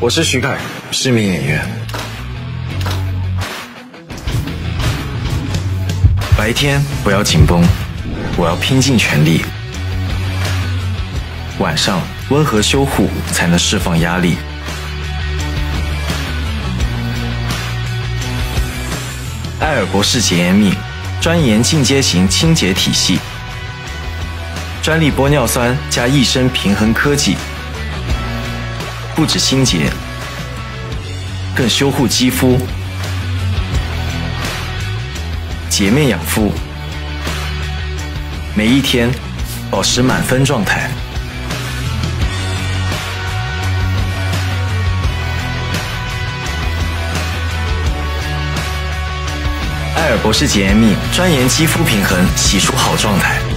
我是徐凯，是名演员。白天不要紧绷，我要拼尽全力。晚上温和修护，才能释放压力。艾尔博士洁颜蜜，专研进阶型清洁体系，专利玻尿酸加益生平衡科技，不止清洁，更修护肌肤，洁面养肤，每一天保持满分状态。艾尔博士洁颜蜜专研肌肤平衡，洗出好状态。